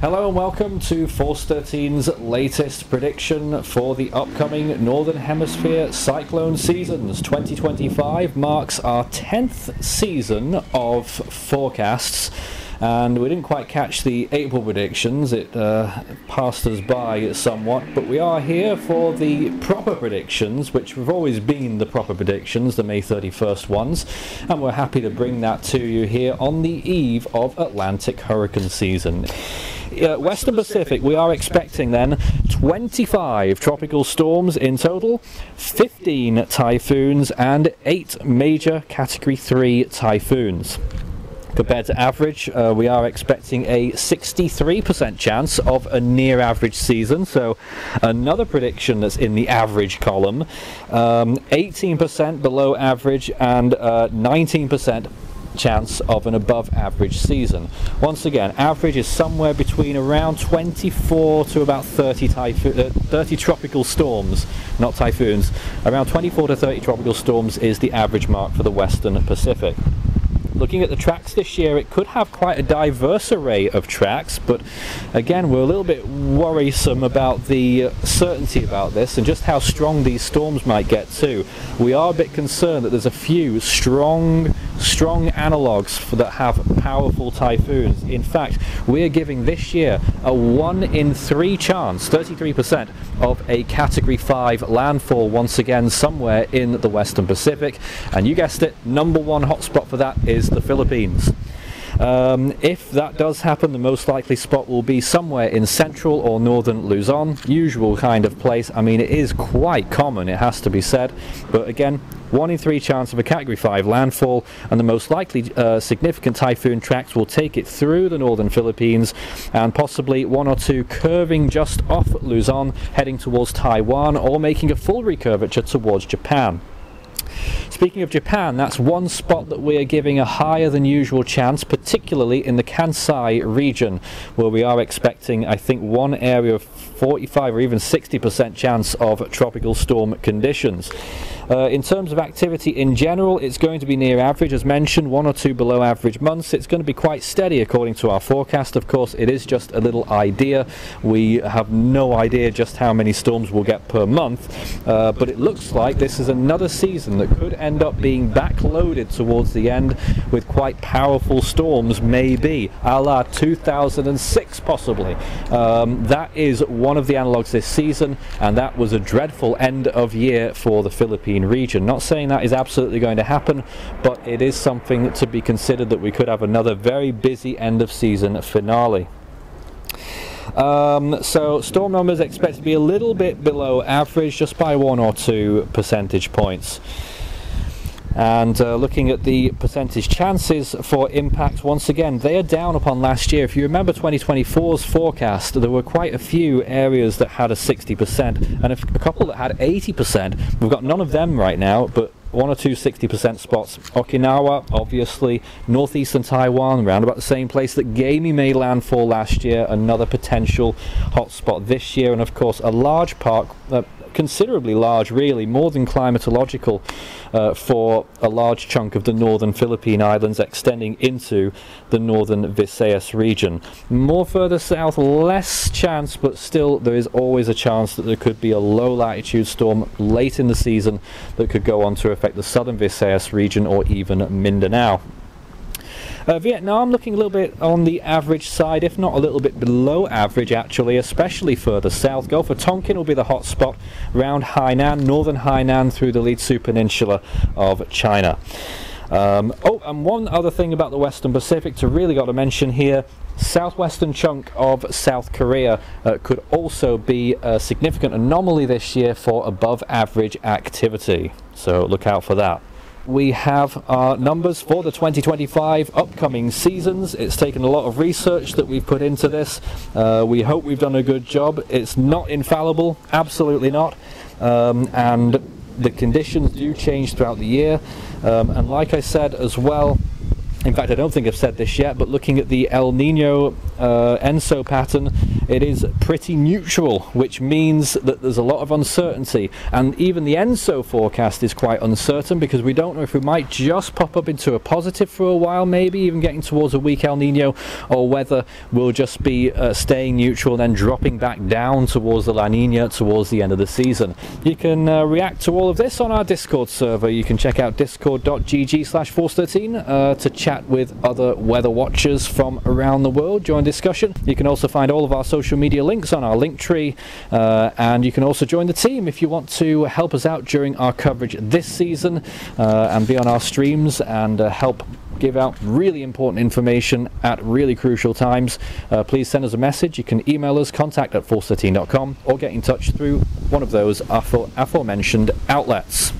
Hello and welcome to Force 13's latest prediction for the upcoming Northern Hemisphere cyclone seasons. 2025 marks our 10th season of forecasts and we didn't quite catch the April predictions, it uh, passed us by somewhat, but we are here for the proper predictions, which have always been the proper predictions, the May 31st ones, and we're happy to bring that to you here on the eve of Atlantic hurricane season. Uh, Western Pacific, we are expecting then 25 tropical storms in total, 15 typhoons, and 8 major Category 3 typhoons. Compared to average, uh, we are expecting a 63% chance of a near average season. So, another prediction that's in the average column. Um, 18% below average and uh, 19% chance of an above average season. Once again, average is somewhere between around 24 to about 30, typho- uh, 30 tropical storms, not typhoons. Around 24 to 30 tropical storms is the average mark for the Western Pacific looking at the tracks this year, it could have quite a diverse array of tracks, but again, we're a little bit worrisome about the uh, certainty about this and just how strong these storms might get too. We are a bit concerned that there's a few strong, strong analogues that have powerful typhoons. In fact, we're giving this year a 1 in 3 chance, 33%, of a Category 5 landfall once again somewhere in the Western Pacific. And you guessed it, number one hotspot for that is the Philippines. Um, if that does happen, the most likely spot will be somewhere in central or northern Luzon, usual kind of place. I mean, it is quite common, it has to be said, but again, one in three chance of a Category 5 landfall, and the most likely uh, significant typhoon tracks will take it through the northern Philippines and possibly one or two curving just off Luzon, heading towards Taiwan or making a full recurvature towards Japan. Speaking of Japan, that's one spot that we are giving a higher than usual chance, particularly in the Kansai region, where we are expecting, I think, one area of 45 or even 60% chance of tropical storm conditions. Uh, in terms of activity in general, it's going to be near average, as mentioned, one or two below average months. It's going to be quite steady according to our forecast. Of course, it is just a little idea. We have no idea just how many storms we'll get per month, uh, but it looks like this is another season that could end up being backloaded towards the end with quite powerful storms, maybe, a la 2006 possibly. Um, that is one of the analogues this season, and that was a dreadful end of year for the Philippines region. Not saying that is absolutely going to happen, but it is something to be considered that we could have another very busy end of season finale. Um, so storm numbers expect to be a little bit below average, just by one or two percentage points. And uh, looking at the percentage chances for impact, once again, they are down upon last year. If you remember 2024's forecast, there were quite a few areas that had a 60% and a couple that had 80%. We've got none of them right now, but one or two 60% spots. Okinawa, obviously, northeastern Taiwan, around about the same place that Gaemi made landfall last year, another potential hotspot this year, and of course, a large park. Uh, considerably large, really, more than climatological uh, for a large chunk of the northern Philippine Islands extending into the northern Visayas region. More further south, less chance, but still there is always a chance that there could be a low latitude storm late in the season that could go on to affect the southern Visayas region or even Mindanao. Uh, Vietnam looking a little bit on the average side, if not a little bit below average actually, especially further south. Gulf of Tonkin will be the hot spot around Hainan, northern Hainan through the Leizhou Peninsula of China. Um, oh, and one other thing about the Western Pacific to really got to mention here southwestern chunk of South Korea uh, could also be a significant anomaly this year for above average activity. So look out for that we have our numbers for the 2025 upcoming seasons. It's taken a lot of research that we've put into this. Uh, we hope we've done a good job. It's not infallible, absolutely not. Um, and the conditions do change throughout the year. Um, and like I said as well, in fact, I don't think I've said this yet, but looking at the El Nino uh, ENSO pattern, it is pretty neutral, which means that there's a lot of uncertainty. And even the ENSO forecast is quite uncertain because we don't know if we might just pop up into a positive for a while, maybe even getting towards a weak El Nino, or whether we'll just be uh, staying neutral and then dropping back down towards the La Nina towards the end of the season. You can uh, react to all of this on our Discord server. You can check out discord.gg slash force13 uh, to chat with other weather watchers from around the world, join discussion. You can also find all of our social media links on our link tree, uh, and you can also join the team if you want to help us out during our coverage this season uh, and be on our streams and uh, help give out really important information at really crucial times, uh, please send us a message. You can email us contact at force13.com or get in touch through one of those aforementioned outlets.